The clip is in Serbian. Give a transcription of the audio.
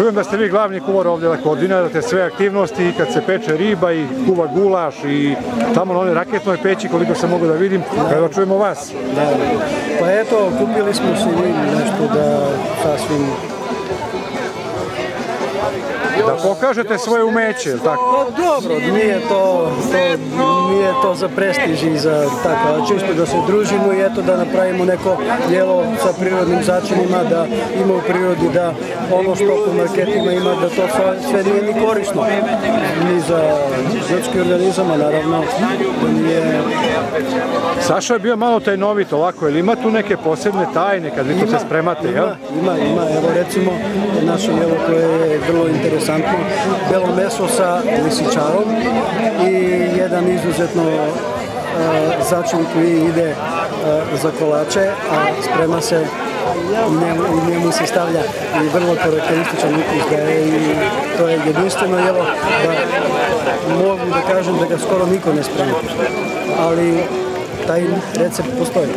Čujem da ste vi glavni kuvar ovdje, da koordinirate sve aktivnosti i kad se peče riba i kuva gulaš i tamo na onoj raketnoj peći koliko se mogu da vidim, kada čujemo vas. Da, pa eto, kupili smo si nešto da sasvim da pokažete svoje umeće, tako? Pa dobro, nije to, to, to za prestiž i za tako, čisto da se družimo i eto da napravimo neko djelo sa prirodnim začinima, da ima u prirodi da ono što po marketima ima, da to sve, sve nije ni korisno. Ni za ljudski organizam, a naravno da nije... Saša je bio malo tajnovito ovako, ili ima tu neke posebne tajne kad vi to se spremate, jel? Ima, ima, evo recimo naše jelo koje je vrlo interesantno, belo meso sa lisičarom i jedan izuzetno začin koji ide uh, za kolače, a sprema se i njemu, i njemu se stavlja i vrlo karakterističan ukus da je i to je jedinstveno jelo da mogu da kažem da ga skoro niko ne sprema. Ali taj recept postoji.